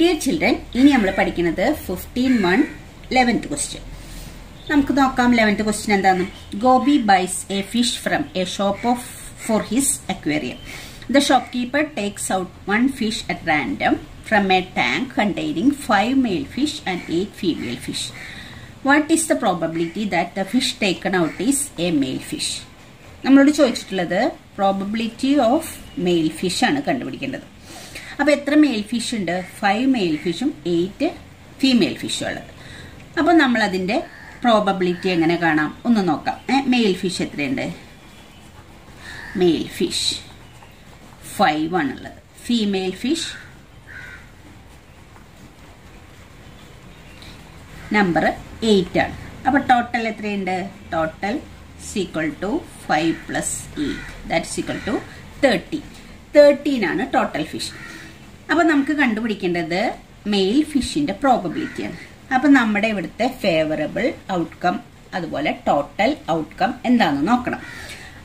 Dear children ഇനി നമ്മൾ പഠിക്കുന്നത് ഫിഫ്റ്റീൻ വൺ ലെവൻത്ത് ക്വസ്റ്റ്യൻ നമുക്ക് നോക്കാം ലെവൻത്ത് ക്വസ്റ്റ്യൻ എന്താണ് Gopi buys a fish from a shop of for his aquarium the shop keeper takes out one fish at random from a tank containing five male fish and eight female fish what is the probability that the fish taken out is a male fish നമ്മളോട് ചോദിച്ചിട്ടുള്ളത് probability of male fish ആണ് കണ്ടുപിടിക്കേണ്ടത്. അപ്പോൾ എത്ര male fish ഉണ്ട്? Five male ഫിഷും eight female ഫിഷും ഉള്ളത്. അപ്പോൾ നമ്മൾ അതിന്റെ പ്രോബബിലിറ്റി എങ്ങനെ കാണാം? ഒന്ന് നോക്കാം. മെയിൽ ഫിഷ് എത്രയുണ്ട്? മെയിൽ ഫിഷ് ഫൈവ് ആണുള്ളത് ഫീമെയിൽ ഫിഷ് നമ്പർ എയ്റ്റ് ആണ്. അപ്പോൾ ടോട്ടൽ എത്രയുണ്ട്? Total is equal to five plus eight that is equal to thirty thirteen ആണ് ടോട്ടൽ ഫിഷ് അപ്പോൾ നമുക്ക് കണ്ടുപിടിക്കേണ്ടത് മെയിൽ ഫിഷിന്റെ പ്രോബബിലിറ്റിയാണ് അപ്പൊ നമ്മുടെ ഇവിടുത്തെ ഫേവറബിൾ ഔട്ട്കം അതുപോലെ ടോട്ടൽ ഔട്ട്കം എന്താണെന്ന് നോക്കണം.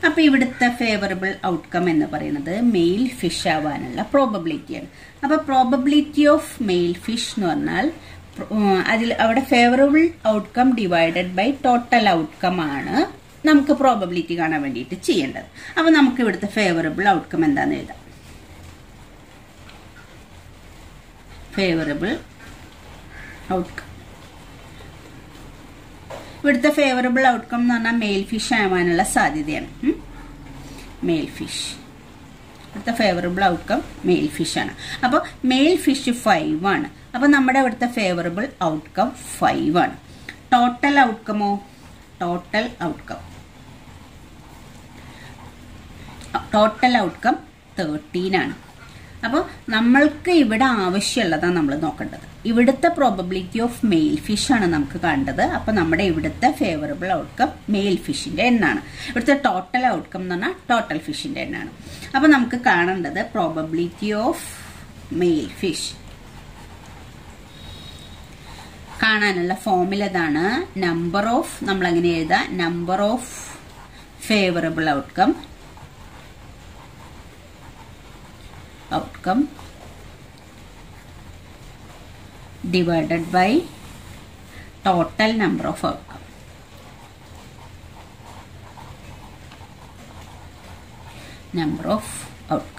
അപ്പൊ ഇവിടുത്തെ ഫേവറബിൾ ഔട്ട്കം എന്ന് പറയുന്നത് മെയിൽ ഫിഷ് ആവാനുള്ള പ്രോബബിലിറ്റിയാണ് അപ്പൊ പ്രോബബിലിറ്റി ഓഫ് മെയിൽ ഫിഷ് എന്ന് പറഞ്ഞാൽ അതിൽ അവിടെ favourable outcome divided by total outcome ആണ് നമുക്ക് പ്രോബബിലിറ്റി കാണാൻ വേണ്ടിയിട്ട് ചെയ്യേണ്ടത്. അപ്പൊ നമുക്ക് ഇവിടുത്തെ ഫേവറബിൾ ഔട്ട്കം എന്താണെന്ന് എഴുതാം. ഫേവറബിൾ ഔട്ട്കം ഇവിടുത്തെ ഫേവറബിൾ ഔട്ട്കം എന്ന് പറഞ്ഞാൽ മെയിൽ ഫിഷ് ആവാനുള്ള സാധ്യതയാണ്. മെയിൽ ഫിഷ് ഇവിടുത്തെ ഫേവറബിൾ ഔട്ട്കം മെയിൽ ഫിഷ് ആണ്. അപ്പോൾ മെയിൽ ഫിഷ് ഫൈവ് ആണ്. അപ്പോൾ നമ്മുടെ ഇവിടുത്തെ ഫേവറബിൾ ഔട്ട്കം ഫൈവ് ആണ്. Total ഔട്ട്കമോ total outcome total outcome thirteen ആണ്. അപ്പോൾ നമ്മൾക്ക് ഇവിടെ ആവശ്യമുള്ളതാണ് നമ്മൾ നോക്കേണ്ടത്. ഇവിടുത്തെ പ്രോബബിലിറ്റി ഓഫ് മെയിൽ ഫിഷ് ആണ് നമുക്ക് കണ്ടത്. അപ്പോൾ നമ്മുടെ ഇവിടുത്തെ ഫേവറബിൾ ഔട്ട്കം മെയിൽ ഫിഷിന്റെ എണ്ണാണ്. ഇവിടുത്തെ ടോട്ടൽ ഔട്ട്കം എന്ന് പറഞ്ഞാൽ ടോട്ടൽ ഫിഷിന്റെ എണ്ണാണ്. അപ്പോൾ നമുക്ക് കാണേണ്ടത് പ്രോബബിലിറ്റി ഓഫ് മെയിൽ ഫിഷ് കാണാനുള്ള ഫോമിൽ അതാണ് നമ്പർ ഓഫ് നമ്മൾ അങ്ങനെ എഴുതാം. Number of favourable outcome outcome divided by total number of outcome. Number of outcome.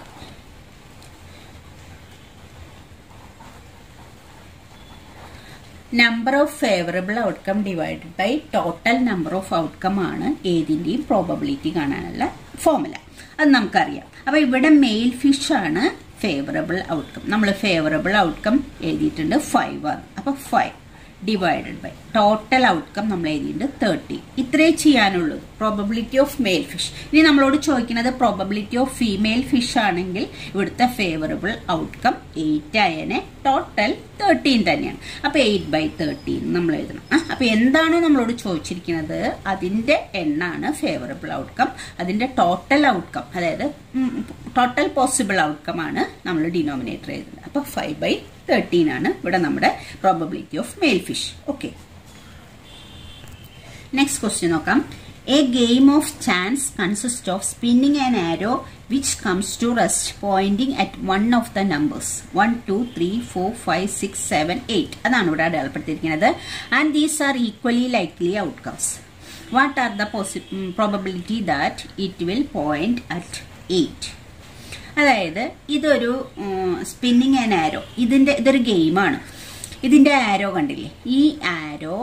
Number of favourable outcome divided by total number of outcome ആണ് ഏതിന്റെയും പ്രോബബിലിറ്റി കാണാനുള്ള formula അത് നമുക്കറിയാം. അപ്പോൾ ഇവിടെ മെയിൽ ഫിഷ് ആണ് ഫേവറബിൾ ഔട്ട്കം നമ്മൾ ഫേവറബിൾ ഔട്ട്കം എഴുതിയിട്ടുണ്ട് ഫൈവ് ആണ്. അപ്പോൾ five divided by total outcome നമ്മൾ എഴുതിയിട്ടുണ്ട് തേർട്ടി ഇത്രേ ചെയ്യാനുള്ളൂ. പ്രോബബിലിറ്റി ഓഫ് മെയിൽ ഫിഷ് ഇനി നമ്മളോട് ചോദിക്കുന്നത് പ്രോബബിലിറ്റി ഓഫ് ഫീമെയിൽ ഫിഷ് ആണെങ്കിൽ ഇവിടുത്തെ ഫേവറബിൾ ഔട്ട്കം എയ്റ്റ് ആയനെ ടോട്ടൽ തേർട്ടീൻ തന്നെയാണ്. അപ്പൊ എയ്റ്റ് ബൈ തേർട്ടീൻ നമ്മൾ എഴുതണം. അപ്പൊ എന്താണോ നമ്മളോട് ചോദിച്ചിരിക്കുന്നത്? അതിന്റെ എണ്ണാണ് ഫേവറബിൾ ഔട്ട്കം അതിന്റെ ടോട്ടൽ ഔട്ട്കം അതായത് ടോട്ടൽ പോസിബിൾ ഔട്ട്കം ആണ് നമ്മൾ ഡിനോമിനേറ്റർ എഴുതുന്നത്. അപ്പൊ ഫൈവ് ബൈ തേർട്ടീൻ ആണ് ഇവിടെ നമ്മുടെ probability of male fish okay next question നോക്കാം. A game of chance consist of spinning an arrow which comes to rest pointing at one of the numbers one two three four five six seven eight അതാണ് ഇവിടെ അടയാളപ്പെടുത്തിയിരിക്കുന്നത്. And these are equally likely outcomes what are the പോസി probability that it will point at eight അതായത് ഇതൊരു spinning and ആരോ ഇതിന്റെ ഇതൊരു ഗെയിമാണ് ഇതിന്റെ ആരോ കണ്ടില്ലേ? ഈ ആരോ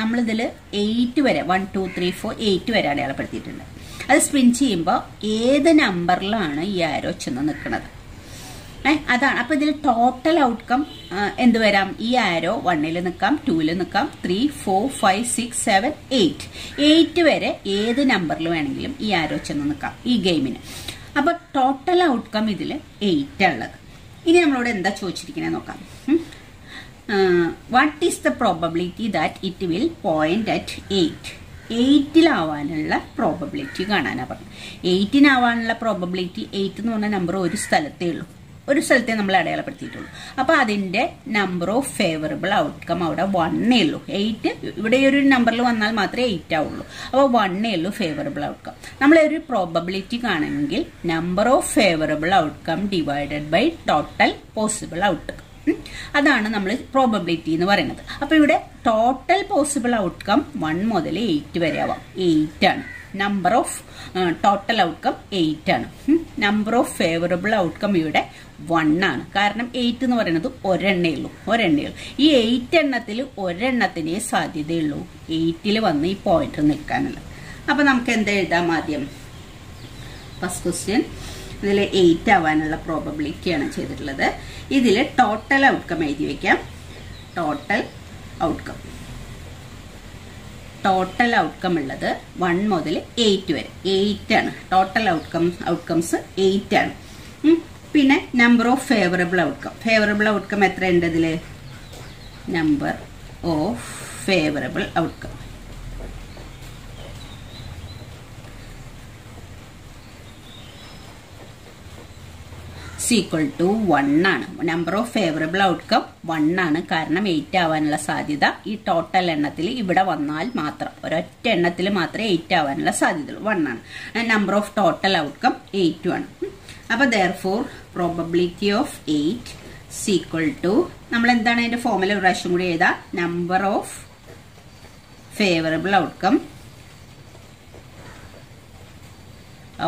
നമ്മളിതിൽ എയ്റ്റ് വരെ one two three four eight വരെ അടയാളപ്പെടുത്തിയിട്ടുണ്ട്. അത് സ്പിൻ ചെയ്യുമ്പോൾ ഏത് നമ്പറിലാണ് ഈ ആരോ ചെന്ന് നിൽക്കുന്നത് അതാണ്. അപ്പോൾ ഇതിൽ ടോട്ടൽ ഔട്ട്കം എന്ത് വരാം? ഈ ആരോ വണ്ണിൽ നിൽക്കാം ടൂവിൽ നിൽക്കാം three four five six seven eight eight വരെ ഏത് നമ്പറിൽ വേണമെങ്കിലും ഈ ആരോ ചെന്ന് നിൽക്കാം ഈ ഗെയിമിന് അപ്പൊ ടോട്ടൽ ഔട്ട്കം ഇതിൽ എയ്റ്റ് ഉള്ളത്. ഇനി നമ്മളോട് എന്താ ചോദിച്ചിരിക്കുന്നത് നോക്കാം. What is the probability that it will point at eight എയ്റ്റിലാവാനുള്ള probability കാണാനാണ് പറഞ്ഞത് എയ്റ്റിനാവാനുള്ള പ്രോബബിലിറ്റി എയ്റ്റ് എന്ന് പറഞ്ഞ നമ്പർ ഒരു സ്ഥലത്തേ ഉള്ളൂ. ഒരു സ്ഥലത്തെ നമ്മൾ അടയാളപ്പെടുത്തിയിട്ടുള്ളൂ. അപ്പോൾ അതിന്റെ നമ്പർ ഓഫ് ഫേവറബിൾ ഔട്ട്കം അവിടെ വണ്ണേ ഉള്ളൂ. എയ്റ്റ് ഇവിടെ ഒരു നമ്പറിൽ വന്നാൽ മാത്രമേ എയ്റ്റ് ആവുള്ളൂ. അപ്പോൾ വണ്ണേ ഉള്ളൂ ഫേവറബിൾ ഔട്ട്കം നമ്മൾ ഒരു probability കാണുമെങ്കിൽ number of favourable outcome divided by total possible outcome അതാണ് നമ്മൾ പ്രോബബിലിറ്റി എന്ന് പറയുന്നത്. അപ്പോൾ ഇവിടെ ടോട്ടൽ പോസിബിൾ ഔട്ട്കം വൺ മുതൽ എയ്റ്റ് വരെ ആവാം. എയ്റ്റ് ആണ്. Number of total outcome eight ആണ്. നമ്പർ ഓഫ് ഫേവറബിൾ ഔട്ട്കം ഇവിടെ വൺ ആണ്. കാരണം എയ്റ്റ് എന്ന് പറയുന്നത് ഒരെണ്ണേ ഉള്ളൂ. ഒരെണ്ണേ ഉള്ളൂ. ഈ എയ്റ്റ് എണ്ണത്തിൽ ഒരെണ്ണത്തിനേ സാധ്യതയുള്ളൂ. എയ്റ്റിൽ വന്ന് ഈ പോയിന്റ് നിൽക്കാനുള്ളത്. അപ്പം നമുക്ക് എന്താ എഴുതാം ആദ്യം? ഫസ്റ്റ് ക്വസ്റ്റ്യൻ ഇതിൽ എയ്റ്റ് ആവാനുള്ള പ്രോബബിലിറ്റിയാണ് ചെയ്തിട്ടുള്ളത്. ഇതിൽ ടോട്ടൽ ഔട്ട്കം എഴുതി വയ്ക്കാം ടോട്ടൽ ഔട്ട്കം ടോട്ടൽ ഔട്ട്കം ഉള്ളത് വൺ മുതൽ എയ്റ്റ് വരെ. എയ്റ്റ് ആണ്. ടോട്ടൽ ഔട്ട്കം ഔട്ട്കംസ് എയ്റ്റ് ആണ്. പിന്നെ number of favourable outcome favourable outcome എത്ര ഉണ്ട് ഇതിൽ number of favourable outcome is equal to one ആണ്. Number of favourable outcome one ആണ്. കാരണം എയ്റ്റ് ആവാനുള്ള സാധ്യത ഈ ടോട്ടൽ എണ്ണത്തിൽ ഇവിടെ വന്നാൽ മാത്രം. ഒരൊറ്റ എണ്ണത്തിൽ മാത്രമേ എയ്റ്റ് ആവാനുള്ള സാധ്യതയുള്ളൂ. വൺ ആണ്. നമ്പർ ഓഫ് ടോട്ടൽ ഔട്ട്കം എയ്റ്റും ആണ്. അപ്പോൾ therefore probability of eight is equal to നമ്മൾ എന്താണ് അതിന്റെ ഫോർമുല ഒരു പ്രാവശ്യം കൂടി എഴുതാം? Number of favourable outcome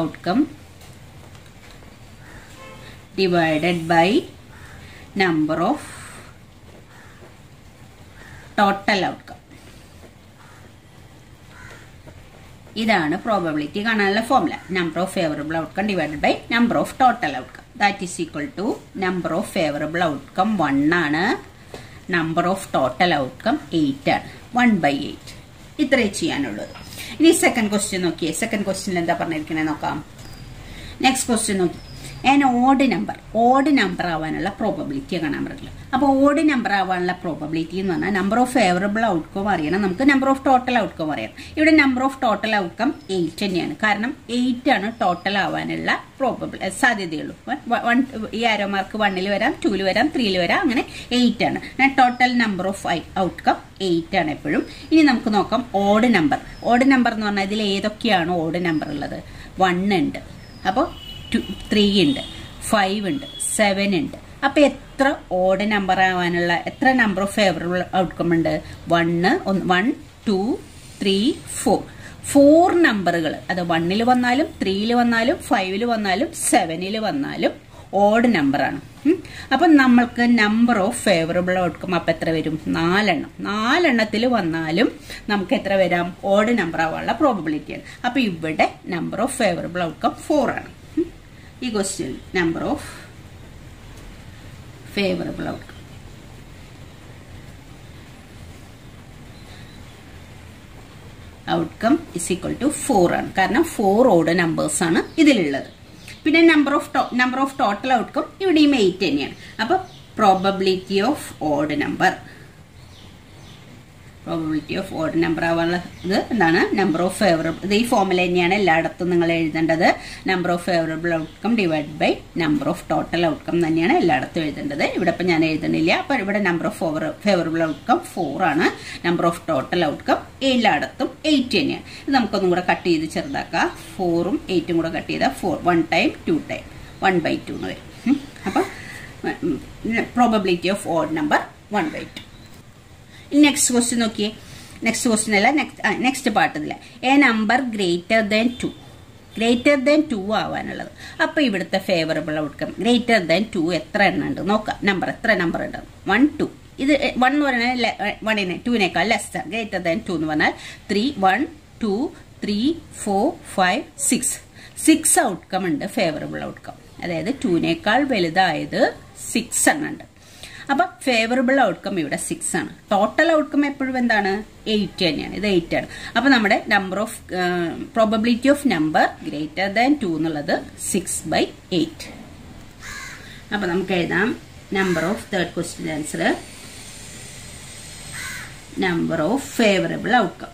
outcome divided by number of total outcome. ഇതാണ് പ്രോബബിലിറ്റി കാണാനുള്ള formula number of favourable outcome divided by number of total outcome that is equal to number of favourable outcome one ആണ്. Number of total outcome eight ആണ്. One by eight ഇത്രേ ചെയ്യാനുള്ളത്. ഇനി second question നോക്കിയേ. Second ക്വസ്റ്റ്യനിൽ എന്താ പറഞ്ഞിരിക്കണേ നോക്കാം. നെക്സ്റ്റ് ക്വസ്റ്റ്യൻ നോക്കി an odd number odd number ആവാനുള്ള പ്രോബബിലിറ്റി കാണാൻ പറ്റില്ല അപ്പോൾ ഓഡ് നമ്പർ ആവാനുള്ള പ്രോബബിലിറ്റി എന്ന് പറഞ്ഞാൽ നമ്പർ ഓഫ് ഫേവറബിൾ ഔട്ട്കം അറിയണം. നമുക്ക് നമ്പർ ഓഫ് ടോട്ടൽ ഔട്ട്കം അറിയാം. ഇവിടെ number of total outcome eight തന്നെയാണ്. കാരണം എയ്റ്റ് ആണ് ടോട്ടൽ ആവാനുള്ള പ്രോബബിൾ സാധ്യതയുള്ളൂ. വൺ ഈ ആരോ മാർക്ക് വണ്ണിൽ വരാം ടൂവിൽ വരാം ത്രീയിൽ വരാം അങ്ങനെ എയ്റ്റ് ആണ്. Total number of outcome eight ആണ് എപ്പോഴും. ഇനി നമുക്ക് നോക്കാം ഓഡ് നമ്പർ ഓഡ് നമ്പർ എന്ന് പറഞ്ഞാൽ ഇതിൽ ഏതൊക്കെയാണ് ഓഡ് നമ്പർ ഉള്ളത്? വൺ ഉണ്ട്. അപ്പോൾ ടു ത്രീ ഉണ്ട്. ഫൈവ് ഉണ്ട്. സെവൻ ഉണ്ട്. അപ്പൊ എത്ര ഓഡ് നമ്പർ ആവാനുള്ള എത്ര നമ്പർ ഓഫ് ഫേവറബിൾ ഔട്ട്കം ഉണ്ട്? One one two three four four നമ്പറുകൾ അത് വണ്ണിൽ വന്നാലും ത്രീയിൽ വന്നാലും ഫൈവിൽ വന്നാലും സെവനിൽ വന്നാലും ഓഡ് നമ്പറാണ് അപ്പൊ നമ്മൾക്ക് നമ്പർ ഓഫ് ഫേവറബിൾ ഔട്ട്കം അപ്പൊ എത്ര വരും? നാലെണ്ണം. നാലെണ്ണത്തിൽ വന്നാലും നമുക്ക് എത്ര വരാം? ഓഡ് നമ്പർ ആവാനുള്ള പ്രോബിലിറ്റിയാണ് അപ്പൊ ഇവിടെ number of favourable outcome four ആണ്. ഈ question number of favourable outcome outcome is equal to four ആണ്. കാരണം ഫോർ ഓഡ് നമ്പേഴ്സ് ആണ് ഇതിലുള്ളത്. പിന്നെ number of number of total outcome ഇവിടെയും എയ്റ്റ് തന്നെയാണ്. അപ്പൊ probability of odd number probability of odd number ആവാനുള്ളത് എന്താണ്? നമ്പർ ഓഫ് ഫേവറബിൾ ഇത് ഈ ഫോമിൽ തന്നെയാണ് എല്ലായിടത്തും നിങ്ങൾ എഴുതേണ്ടത്. Number of favourable outcome divide by number of total outcome തന്നെയാണ് എല്ലായിടത്തും എഴുതേണ്ടത്. ഇവിടെ ഇപ്പം ഞാൻ എഴുതണില്ല അപ്പോൾ ഇവിടെ number of favourable outcome four ആണ്. നമ്പർ ഓഫ് ടോട്ടൽ ഔട്ട്കം എല്ലായിടത്തും എയ്റ്റ് തന്നെയാണ്. ഇത് നമുക്കൊന്നും കൂടെ കട്ട് ചെയ്ത് ചെറുതാക്കാം. ഫോറും എയ്റ്റും കൂടെ കട്ട് ചെയ്താൽ four one time two time one by two എന്ന് വരും. അപ്പം probability of odd number one by two next question നോക്കിയേ. നെക്സ്റ്റ് ക്വസ്റ്റ്യൻ അല്ല നെക്സ്റ്റ് നെക്സ്റ്റ് അല്ല a number greater than two greater than two ആവാനുള്ളത്. അപ്പൊ ഇവിടുത്തെ favourable outcome greater than two എത്ര എണ്ണം ഉണ്ട് നോക്കാം. നമ്പർ എത്ര നമ്പർ ഉണ്ട് വൺ ടു ഇത് വൺ എന്ന് പറഞ്ഞാൽ വണ്ണിനെ ടുവിനേക്കാൾ ആണ്. ഗ്രേറ്റർ ദാൻ ടു എന്ന് പറഞ്ഞാൽ three one two three four five six six outcome ഉണ്ട് ഫേവറബിൾ ഔട്ട്കം അതായത് ടുവിനേക്കാൾ വലുതായത് സിക്സ് എണ്ണം ഉണ്ട് അപ്പൊ ഫേവറബിൾ ഔട്ട്കം ഇവിടെ സിക്സ് ആണ്. ടോട്ടൽ ഔട്ട്കം എപ്പോഴും എന്താണ്? എയ്റ്റ് തന്നെയാണ്. ഇത് എയ്റ്റ് ആണ്. അപ്പൊ നമ്മുടെ number of probability of number greater than two എന്നുള്ളത് സിക്സ് ബൈ എയ്റ്റ് അപ്പൊ നമുക്ക് എഴുതാം. Number of third question answer number of favourable outcome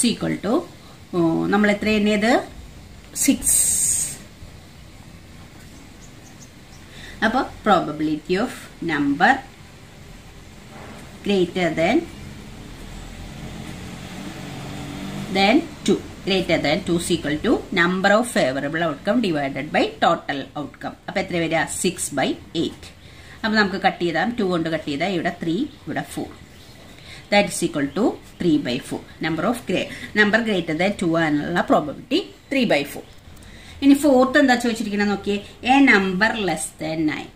is equal to നമ്മൾ എത്ര എണ്ണിയത്? സിക്സ് അപ്പോൾ probability of number greater than than two greater than two is equal to number of favourable outcome divided by total outcome അപ്പൊ എത്ര വരിക? Six by eight അപ്പൊ നമുക്ക് cut ചെയ്താൽ ടു കൊണ്ട് കട്ട് ചെയ്താൽ ഇവിടെ ത്രീ ഇവിടെ four that is equal to three by four number of grey number greater than two ആനുള്ള probability three by four ഇനി ഫോർത്ത് എന്താ ചോദിച്ചിരിക്കുന്നത് നോക്കിയേ? A number less than nine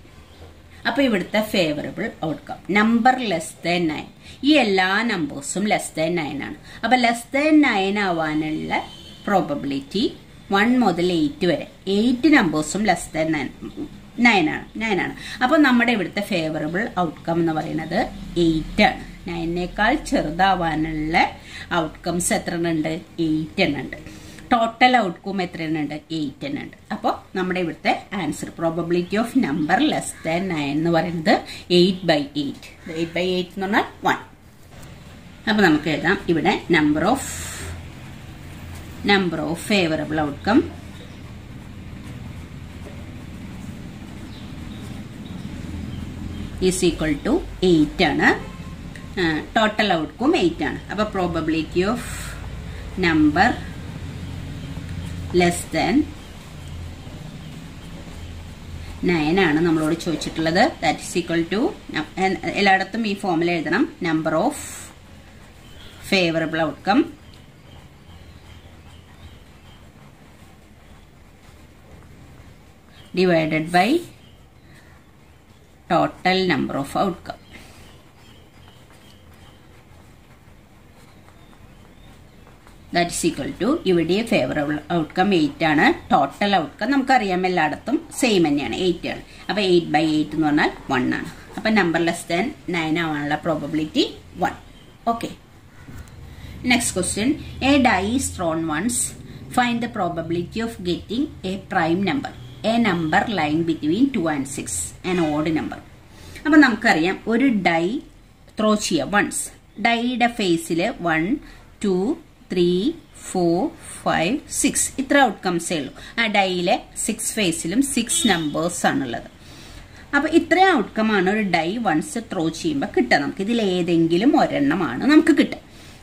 അപ്പൊ ഇവിടുത്തെ favourable outcome number less than nine ഈ എല്ലാ നമ്പേഴ്സും less than nine ആണ്. അപ്പൊ ലെസ് ദാൻ നയൻ ആവാനുള്ള പ്രോബബിലിറ്റി വൺ മുതൽ എയ്റ്റ് വരെ. എയ്റ്റ് നമ്പേഴ്സും ലെസ് ദാൻ നയൻ നയനാണ് ആണ്. അപ്പോൾ നമ്മുടെ ഇവിടുത്തെ ഫേവറബിൾ ഔട്ട്കം എന്ന് പറയുന്നത് എയ്റ്റ് ആണ്. നയനേക്കാൾ ചെറുതാവാനുള്ള ഔട്ട്കംസ് എത്ര ഉണ്ട് എയ്റ്റ് എണ്ണുണ്ട്. ടോട്ടൽ ഔട്ട്കം എത്ര ഉണ്ട് എയ്റ്റ് എണ്ണുണ്ട്. അപ്പോൾ നമ്മുടെ ഇവിടുത്തെ answer probability of number less than nine എന്ന് പറയുന്നത് eight by eight eight by eight എന്ന് പറഞ്ഞാൽ വൺ അപ്പോൾ നമുക്ക് എഴുതാം. ഇവിടെ number of number of favourable outcome is equal to eight ആണ്. ടോട്ടൽ ഔട്ട്കം എയ്റ്റ് ആണ്. അപ്പോൾ probability of number less than nine ആണ് നമ്മളോട് ചോദിച്ചിട്ടുള്ളത്. ദാറ്റ് ഇസ് ഈക്വൽ ടു എല്ലായിടത്തും ഈ ഫോമിൽ എഴുതണം. Number of favourable outcome divided by total number of outcome that is equal to ഇവിടെ ഫേവറബിൾ ഔട്ട്കം എയ്റ്റ് ആണ്. ടോട്ടൽ ഔട്ട്കം നമുക്കറിയാം എല്ലായിടത്തും സെയിം തന്നെയാണ്. എയ്റ്റ് ആണ്. അപ്പൊ എയ്റ്റ് ബൈ എയ്റ്റ് എന്ന് പറഞ്ഞാൽ വൺ ആണ്. അപ്പൊ നമ്പർ ലെസ് ദാൻ നയൻ ആവാനുള്ള probability one okay next question a die is thrown once. Find the probability of getting a prime number. A number lying between 2 and 6 an odd number. അപ്പൊ നമുക്കറിയാം ഒരു die throw ചെയ്യാം once ഡൈയുടെ ഫേസിൽ one two three four five six ഇത്ര ഔട്ട്കംസേ ഉള്ളൂ. ആ ഡൈയിലെ സിക്സ് ഫേസിലും സിക്സ് നമ്പേഴ്സ് ആണുള്ളത്. അപ്പൊ ഇത്രയും ഔട്ട്കം ആണ് ഒരു ഡൈ വൺസ് ത്രോ ചെയ്യുമ്പോൾ കിട്ടുക. നമുക്ക് ഇതിൽ ഏതെങ്കിലും ഒരെണ്ണമാണ് നമുക്ക് കിട്ടുക.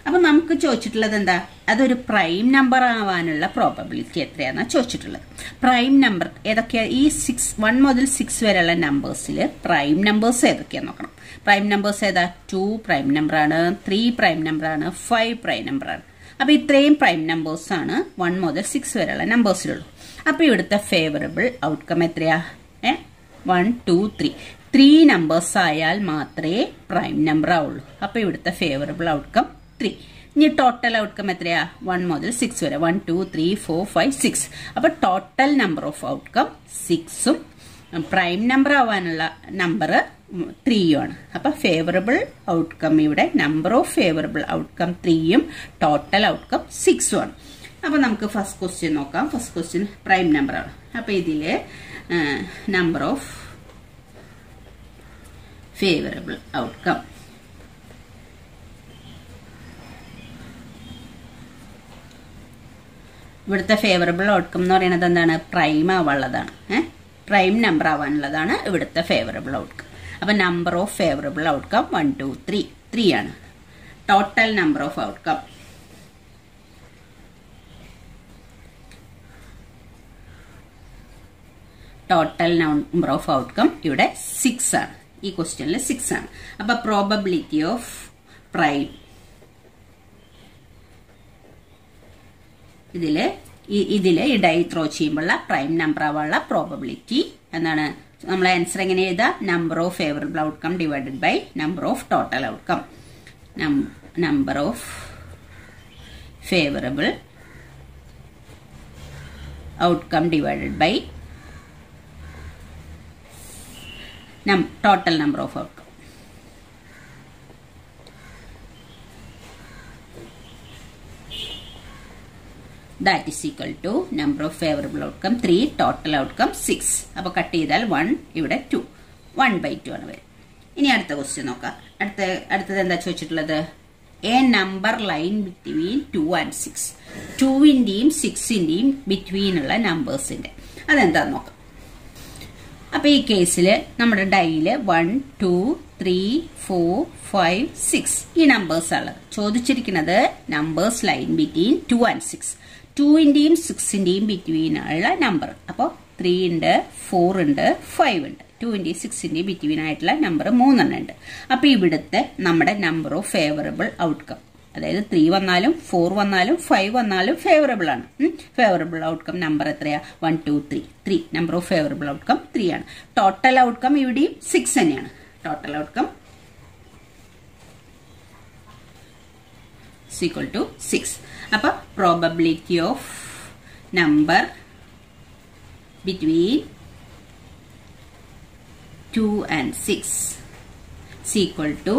അപ്പൊ നമുക്ക് ചോദിച്ചിട്ടുള്ളത് എന്താ? അതൊരു പ്രൈം നമ്പർ ആവാനുള്ള പ്രോബബിലിറ്റി എത്രയാണെന്നാ ചോദിച്ചിട്ടുള്ളത്. പ്രൈം നമ്പർ ഏതൊക്കെയാ? ഈ സിക്സ് വൺ മുതൽ സിക്സ് വരെയുള്ള നമ്പേഴ്സിൽ പ്രൈം നമ്പേഴ്സ് ഏതൊക്കെയാ നോക്കണം. പ്രൈം നമ്പേഴ്സ് ഏതാ? ടു പ്രൈം നമ്പറാണ് ത്രീ പ്രൈം നമ്പറാണ് ഫൈവ് പ്രൈം നമ്പറാണ് അപ്പൊ ഇത്രയും പ്രൈം നമ്പേഴ്സ് ആണ് വൺ മുതൽ സിക്സ് വരെയുള്ള നമ്പേഴ്സിലുള്ളൂ അപ്പൊ ഇവിടുത്തെ ഫേവറബിൾ ഔട്ട്കം എത്രയാ? ഏ? One two three three numbers ആയാൽ മാത്രമേ പ്രൈം നമ്പർ ആവുള്ളൂ. അപ്പൊ ഇവിടുത്തെ ഫേവറബിൾ ഔട്ട്കം ത്രീ ഇനി ടോട്ടൽ ഔട്ട്കം എത്രയാ? വൺ മുതൽ സിക്സ് വരെ. One two three four five six അപ്പൊ ടോട്ടൽ നമ്പർ ഓഫ് ഔട്ട്കം സിക്സും പ്രൈം നമ്പർ ആവാനുള്ള നമ്പർ ത്രീയും ആണ്. അപ്പൊ ഫേവറബിൾ ഔട്ട്കം ഇവിടെ നമ്പർ ഓഫ് ഫേവറബിൾ ഔട്ട്കം ത്രീയും ടോട്ടൽ ഔട്ട്കം സിക്സും ആണ്. അപ്പൊ നമുക്ക് ഫസ്റ്റ് ക്വസ്റ്റ്യൻ നോക്കാം. ഫസ്റ്റ് ക്വസ്റ്റ്യൻ പ്രൈം നമ്പർ ആണ്. അപ്പൊ ഇതിൽ നമ്പർ ഓഫ് ഫേവറബിൾ ഔട്ട്കം ഇവിടുത്തെ ഫേവറബിൾ ഔട്ട്കം എന്ന് പറയുന്നത് എന്താണ്? പ്രൈം ആവാനുള്ളതാണ്. ഏഹ് പ്രൈം നമ്പർ ആവാനുള്ളതാണ് ഇവിടുത്തെ ഫേവറബിൾ ഔട്ട്കം അപ്പൊ number of favourable outcome one two three three ആണ്. Total number of outcome total number of outcome ഇവിടെ സിക്സ് ആണ്. ഈ ക്വസ്റ്റ്യനിൽ സിക്സ് ആണ്. അപ്പൊ പ്രോബബിലിറ്റി ഓഫ് പ്രൈം ഇതിൽ ഇതിൽ ഡൈ ത്രോ ചെയ്യുമ്പോഴുള്ള പ്രൈം നമ്പർ ആവാനുള്ള പ്രോബബിലിറ്റി എന്താണ് നമ്മൾ ആൻസർ എങ്ങനെ എഴുതാം? Number of favourable outcome divided by number of total outcome number of favourable outcome divided by total number of outcome that is equal to number of favourable outcome three total outcome six അപ്പോൾ cut ചെയ്താൽ one ഇവിടെ two one by two ആണ് വരും ഇനി അടുത്ത question നോക്കാം. അടുത്ത അടുത്തത് എന്താ ചോദിച്ചിട്ടുള്ളത്? A number line between two and six ടുവിന്റെയും സിക്സിന്റെയും ബിറ്റ്വീനുള്ള നമ്പേഴ്സിന്റെ അതെന്താന്ന് നോക്കാം. അപ്പോൾ ഈ കേസിൽ നമ്മുടെ ഡൈയിൽ one two three four five six ഈ നമ്പേഴ്സ് ഉള്ളത് ചോദിച്ചിരിക്കുന്നത് numbers line between two and six ടുവിന്റെയും സിക്സിന്റെയും ബിറ്റ്വീനുള്ള നമ്പർ അപ്പോൾ ത്രീ ഉണ്ട് ഫോർ ഉണ്ട് ഫൈവ് ഉണ്ട് ടുവിന്റെയും സിക്സിന്റെയും ബിറ്റ്വീൻ ആയിട്ടുള്ള നമ്പർ മൂന്നെണ്ണം ഉണ്ട്. അപ്പോൾ ഇവിടുത്തെ നമ്മുടെ നമ്പർ ഓഫ് ഫേവറബിൾ ഔട്ട്കം അതായത് ത്രീ വന്നാലും ഫോർ വന്നാലും ഫൈവ് വന്നാലും ഫേവറബിൾ ആണ്. ഫേവറബിൾ ഔട്ട്കം നമ്പർ എത്രയാ? One two three three number of favourable outcome three ആണ്. ടോട്ടൽ ഔട്ട്കം ഇവിടെയും സിക്സ് തന്നെയാണ്. Total outcome is to six 6. അപ്പൊ probability of number between two and six is equal to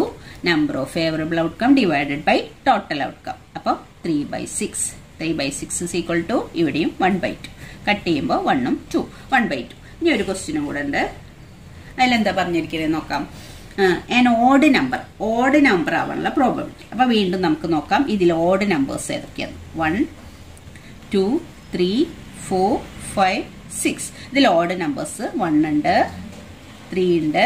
number of favourable outcome divided by total outcome outcome. അപ്പോൾ three by six three by six is equal to ഇവിടെയും one by two cut ചെയ്യുമ്പോൾ വണ്ണും two one by two ഇനി ഒരു ക്വസ്റ്റിനും കൂടെ ഉണ്ട്. അതിലെന്താ പറഞ്ഞിരിക്കുന്നത് നോക്കാം. An odd number odd number ആവാനുള്ള പ്രോബബിലിറ്റി അപ്പൊ വീണ്ടും നമുക്ക് നോക്കാം ഇതിൽ ഓഡ് നമ്പേഴ്സ് ഏതൊക്കെയാണ്. One two three four five six ഇതിൽ ഓഡ് നമ്പേഴ്സ് വൺ ഉണ്ട് ത്രീ ഉണ്ട്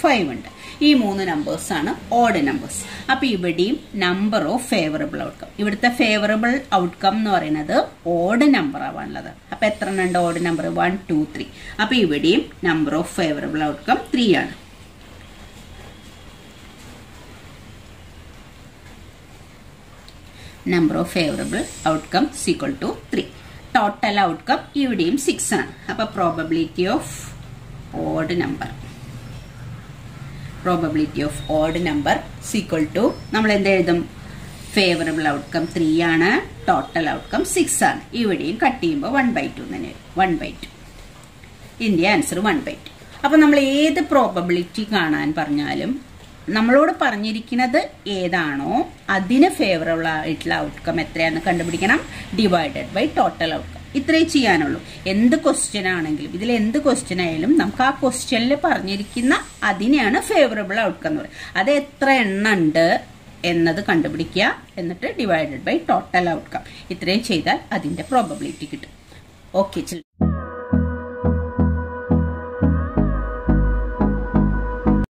ഫൈവ് ഉണ്ട്. ഈ മൂന്ന് നമ്പേഴ്സ് ആണ് ഓഡ് നമ്പേഴ്സ് അപ്പൊ ഇവിടെയും നമ്പർ ഓഫ് ഫേവറബിൾ ഔട്ട്കം ഇവിടുത്തെ ഫേവറബിൾ ഔട്ട്കം എന്ന് പറയുന്നത് ഓഡ് നമ്പർ ആവാനുള്ളത്. അപ്പൊ എത്ര ഉണ്ട് odd number one two three അപ്പൊ ഇവിടെയും number of favourable outcome three ആണ്. Number of favourable outcome equal to three total outcome ഇവിടെയും സിക്സ് ആണ്. അപ്പൊ probability of odd number probability of odd number is equal to നമ്മൾ എന്ത് എഴുതും? Favourable outcome three ആണ്. ടോട്ടൽ ഔട്ട്കം സിക്സ് ആണ്. ഇവിടെയും കട്ട് ചെയ്യുമ്പോൾ വൺ ബൈ ടു തന്നെ വൺ ബൈ ടു ഇതിന്റെ ആൻസർ വൺ ബൈ ടു അപ്പൊ നമ്മൾ ഏത് പ്രോബബിലിറ്റി കാണാൻ പറഞ്ഞാലും നമ്മളോട് പറഞ്ഞിരിക്കുന്നത് ഏതാണോ അതിന് ഫേവറബിൾ ആയിട്ടുള്ള ഔട്ട്കം എത്രയാണെന്ന് കണ്ടുപിടിക്കണം. ഡിവൈഡഡ് ബൈ ടോട്ടൽ ഔട്ട്കം ഇത്രേ ചെയ്യാനുള്ളൂ. എന്ത് ക്വസ്റ്റ്യൻ ആണെങ്കിലും ഇതിൽ എന്ത് ക്വസ്റ്റ്യൻ ആയാലും നമുക്ക് ആ ക്വസ്റ്റ്യനിൽ പറഞ്ഞിരിക്കുന്ന അതിനെയാണ് ഫേവറബിൾ ഔട്ട്കം എന്ന് പറയുന്നത് അത് എത്ര എണ്ണം ഉണ്ട് എന്നത് കണ്ടുപിടിക്കുക. എന്നിട്ട് ഡിവൈഡഡ് ബൈ ടോട്ടൽ ഔട്ട്കം ഇത്രയും ചെയ്താൽ അതിന്റെ പ്രോബബിലിറ്റി കിട്ടും. ഓക്കെ